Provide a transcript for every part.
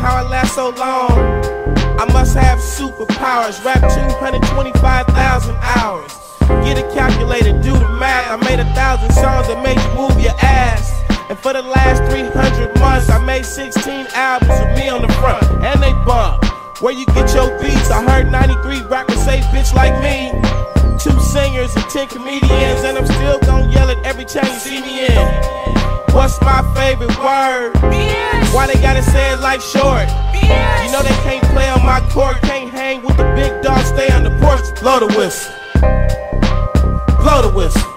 how I last so long. I must have superpowers. Rap 225,000 hours. Get it calculated, do the math. I made a thousand songs that made you move your ass. And for the last 300 months, I made 16 albums with me on the front, and they bump. Where you get your beats? I heard 93 rappers say bitch like me. Two singers and 10 comedians, and I'm still gon' yell it every time you see me in. What's my favorite word? Why they gotta say it like short? You know they can't play on my court, can't hang with the big dogs, stay on the porch. Blow the whistle. Blow the whistle.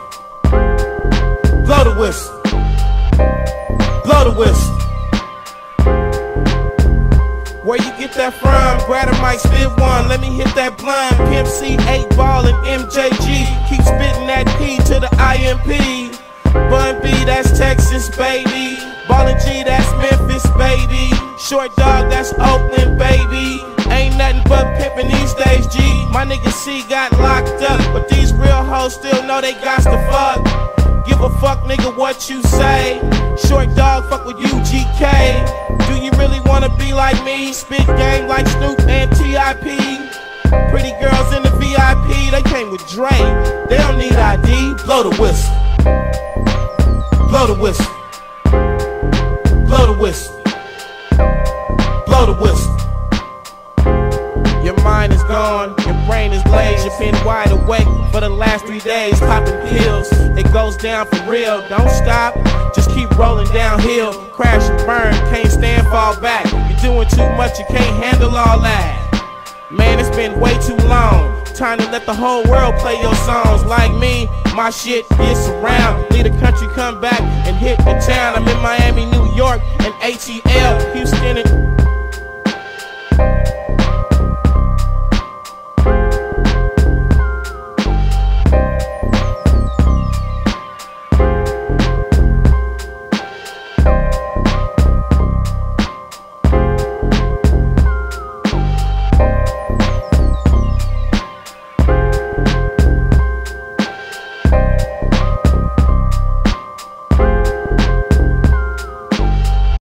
Blow the whistle. Blow the whistle. Where you get that from? Grab a mic, spit one. Let me hit that blind. Pimp C, 8 ball, and MJG. Keep spitting that P to the IMP. Texas, baby. Ballin' G, that's Memphis, baby. Short dog, that's Oakland, baby. Ain't nothing but pimpin' these days, G. My nigga C got locked up, but these real hoes still know they got to fuck. Give a fuck, nigga, what you say. Short dog, fuck with UGK. Do you really wanna be like me? Spit game like Snoop and TIP. Pretty girls in the VIP, they came with Dre. They don't need ID. Blow the whistle. Blow the whistle. Blow the whistle. Blow the whistle. Your mind is gone, your brain is glazed, you've been wide awake for the last three days, popping pills. It goes down for real, don't stop, just keep rolling downhill. Crash and burn, can't stand, fall back. You're doing too much, you can't handle all that. Man, it's been way too long. Time to let the whole world play your songs. Like me, my shit gets around. Leave the country, come back and hit the town. I'm in Miami, ATL, Houston and